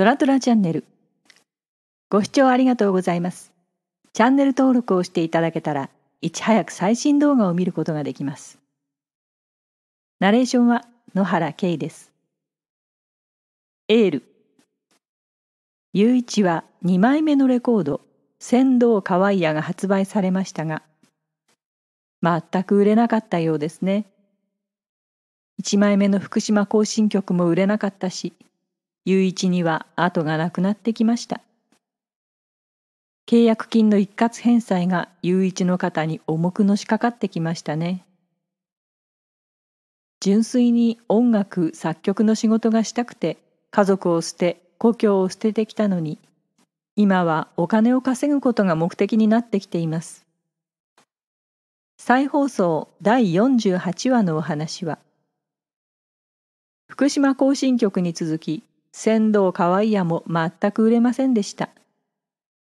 トラトラチャンネル。ご視聴ありがとうございます。チャンネル登録をしていただけたらいち早く最新動画を見ることができます。ナレーションは野原圭です。エール。雄一は2枚目のレコード「仙道かわいや」が発売されましたが全く売れなかったようですね。1枚目の福島行進曲も売れなかったし雄一には後がなくなってきました。契約金の一括返済が雄一の肩に重くのしかかってきましたね。純粋に音楽作曲の仕事がしたくて家族を捨て故郷を捨ててきたのに今はお金を稼ぐことが目的になってきています。再放送第48話のお話は福島行進曲に続き船頭河合屋も全く売れませんでした。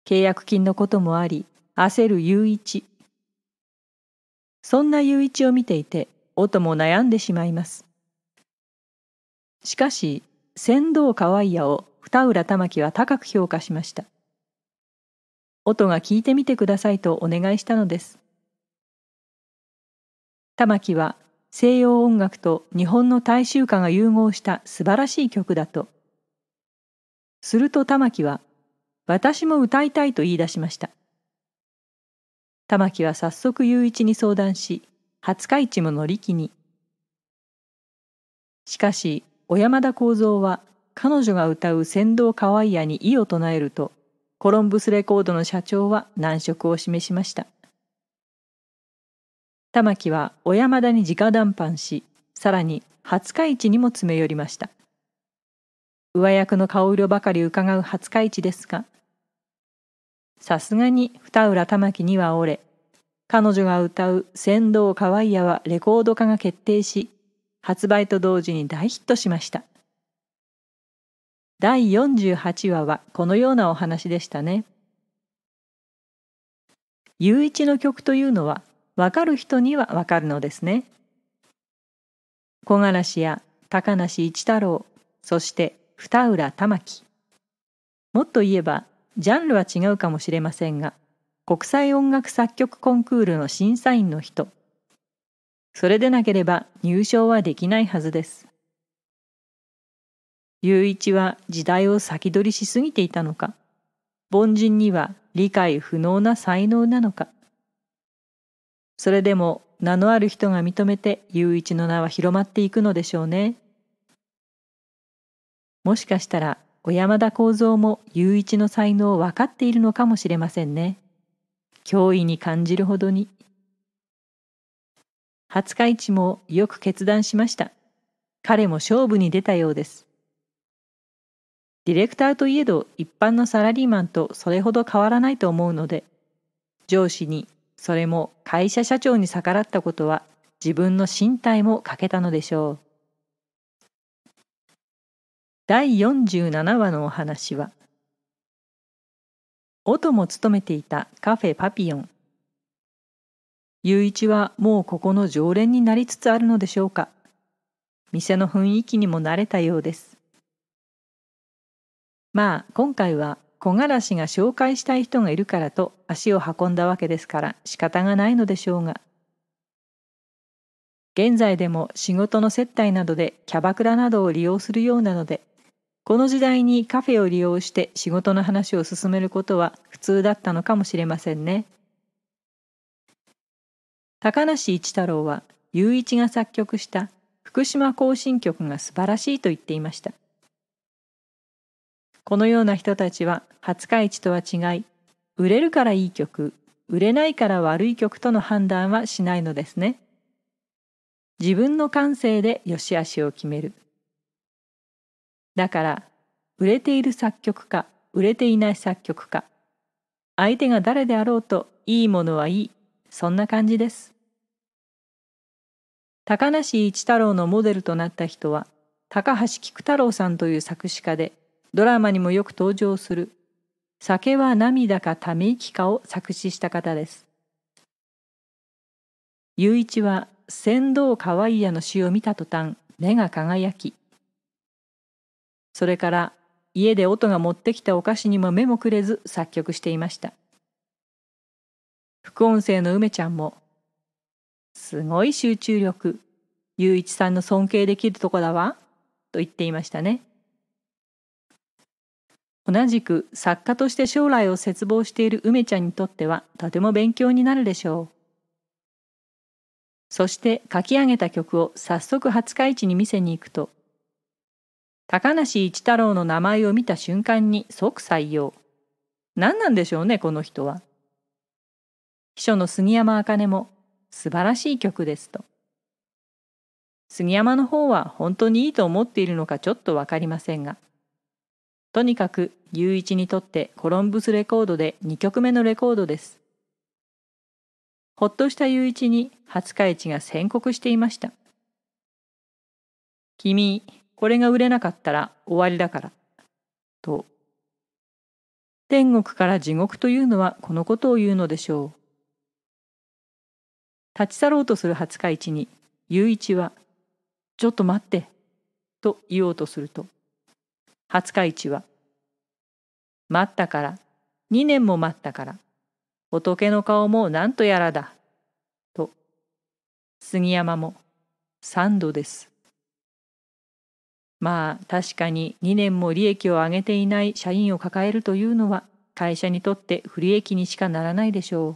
契約金のこともあり、焦る雄一。そんな雄一を見ていて、音も悩んでしまいます。しかし、船頭河合屋を二浦玉木は高く評価しました。音が聞いてみてくださいとお願いしたのです。玉木は西洋音楽と日本の大衆歌が融合した素晴らしい曲だとすると玉木は、私も歌いたいと言い出しました。玉木は早速雄一に相談し、廿日市も乗り気に。しかし、小山田幸三は彼女が歌う船頭かわいやに異を唱えると、コロンブスレコードの社長は難色を示しました。玉木は小山田に直談判し、さらに廿日市にも詰め寄りました。上役の顔色ばかり伺う廿日市ですが、さすがに二浦玉木には折れ、彼女が歌う仙道かわいやはレコード化が決定し、発売と同時に大ヒットしました。第48話はこのようなお話でしたね。雄一の曲というのは分かる人には分かるのですね。木枯らしや高梨一太郎、そして二浦玉木。もっと言えばジャンルは違うかもしれませんが国際音楽作曲コンクールの審査員の人。それでなければ入賞はできないはずです。雄一は時代を先取りしすぎていたのか。凡人には理解不能な才能なのか。それでも名のある人が認めて雄一の名は広まっていくのでしょうね。もしかしたら小山田幸三も雄一の才能を分かっているのかもしれませんね。脅威に感じるほどに。廿日市もよく決断しました。彼も勝負に出たようです。ディレクターといえど一般のサラリーマンとそれほど変わらないと思うので、上司に、それも会社社長に逆らったことは自分の身体も欠けたのでしょう。第47話のお話は音も務めていたカフェパピヨン。雄一はもうここの常連になりつつあるのでしょうか。店の雰囲気にも慣れたようです。まあ今回は木枯らしが紹介したい人がいるからと足を運んだわけですから仕方がないのでしょうが。現在でも仕事の接待などでキャバクラなどを利用するようなのでこの時代にカフェを利用して仕事の話を進めることは普通だったのかもしれませんね。高梨一太郎は雄一が作曲した福島行進曲が素晴らしいと言っていました。このような人たちは廿日市とは違い、売れるからいい曲、売れないから悪い曲との判断はしないのですね。自分の感性で良し悪しを決める。だから、売れている作曲家、売れていない作曲家、相手が誰であろうといいものはいい、そんな感じです。高梨一太郎のモデルとなった人は、高橋菊太郎さんという作詞家で、ドラマにもよく登場する、酒は涙かため息かを作詞した方です。雄一は船頭かわいやの詩を見た途端、目が輝き、それから家で音が持ってきたお菓子にも目もくれず作曲していました。副音声の梅ちゃんも、すごい集中力、雄一さんの尊敬できるとこだわ、と言っていましたね。同じく作家として将来を切望している梅ちゃんにとってはとても勉強になるでしょう。そして書き上げた曲を早速廿日市に見せに行くと、高梨一太郎の名前を見た瞬間に即採用。何なんでしょうね、この人は。秘書の杉山茜も素晴らしい曲ですと。杉山の方は本当にいいと思っているのかちょっとわかりませんが、とにかく雄一にとってコロンブスレコードで2曲目のレコードです。ほっとした雄一に廿日市が宣告していました。君、これが売れなかったら終わりだから。と。天国から地獄というのはこのことを言うのでしょう。立ち去ろうとする廿日市に、雄一は、ちょっと待って、と言おうとすると、廿日市は、待ったから、二年も待ったから、仏の顔も何とやらだ。と、杉山も、三度です。まあ確かに2年も利益を上げていない社員を抱えるというのは会社にとって不利益にしかならないでしょう。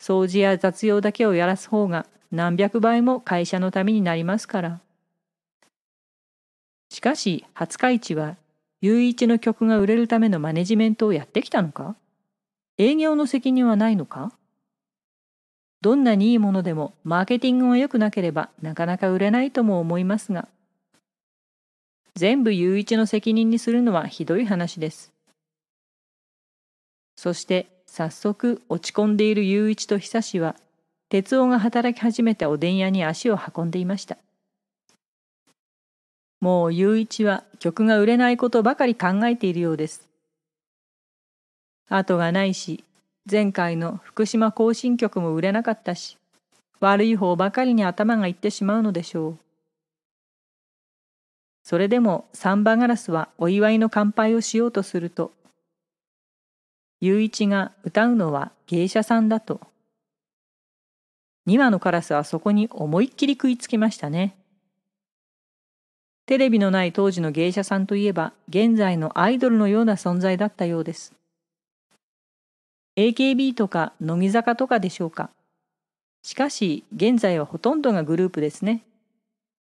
掃除や雑用だけをやらす方が何百倍も会社のためになりますから。しかし、廿日市は、雄一の曲が売れるためのマネジメントをやってきたのか？営業の責任はないのか？どんなにいいものでもマーケティングが良くなければなかなか売れないとも思いますが、全部雄一の責任にするのはひどい話です。そして早速落ち込んでいる雄一と久志は、哲夫が働き始めたおでん屋に足を運んでいました。もう雄一は曲が売れないことばかり考えているようです。後がないし、前回の福島行進曲も売れなかったし、悪い方ばかりに頭がいってしまうのでしょう。それでもサンバガラスはお祝いの乾杯をしようとすると、雄一が歌うのは芸者さんだと。2羽のカラスはそこに思いっきり食いつきましたね。テレビのない当時の芸者さんといえば現在のアイドルのような存在だったようです。AKB とか乃木坂とかでしょうか。しかし現在はほとんどがグループですね。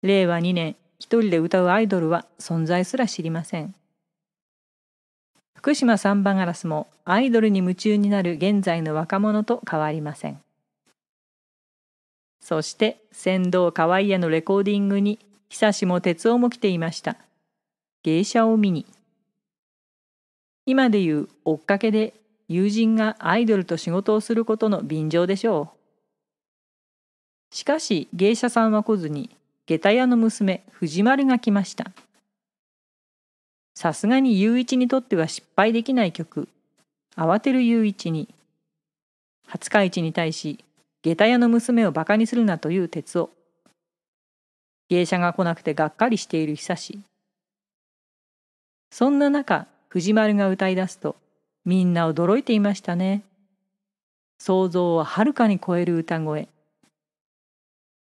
令和2年一人で歌うアイドルは存在すら知りません。福島サンバガラスもアイドルに夢中になる現在の若者と変わりません。そして船頭河合屋のレコーディングに久しも哲夫も来ていました。芸者を見に。今で言う追っかけで友人がアイドルと仕事をすることの便乗でしょう。しかし芸者さんは来ずに下駄屋の娘藤丸が来ました。さすがに雄一にとっては失敗できない曲。慌てる雄一に。廿日市に対し下駄屋の娘をバカにするなという鉄夫。芸者が来なくてがっかりしている久し。そんな中、藤丸が歌い出すと、みんな驚いていましたね。想像をはるかに超える歌声。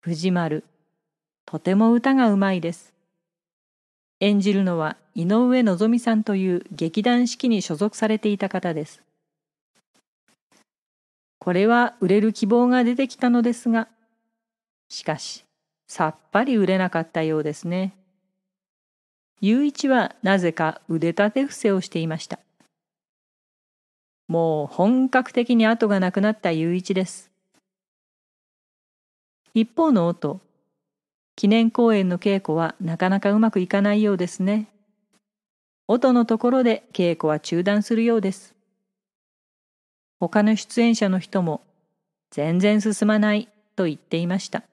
藤丸、とても歌がうまいです。演じるのは井上のぞみさんという劇団四季に所属されていた方です。これは売れる希望が出てきたのですが、しかし、さっぱり売れなかったようですね。雄一はなぜか腕立て伏せをしていました。もう本格的に後がなくなった雄一です。一方の音、記念公演の稽古はなかなかうまくいかないようですね。音のところで稽古は中断するようです。他の出演者の人も全然進まないと言っていました。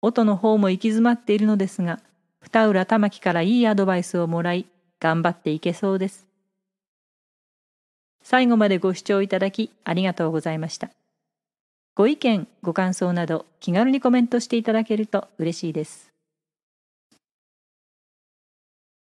音の方も行き詰まっているのですが、二浦玉木からいいアドバイスをもらい、頑張っていけそうです。最後までご視聴いただきありがとうございました。ご意見、ご感想など気軽にコメントしていただけると嬉しいです。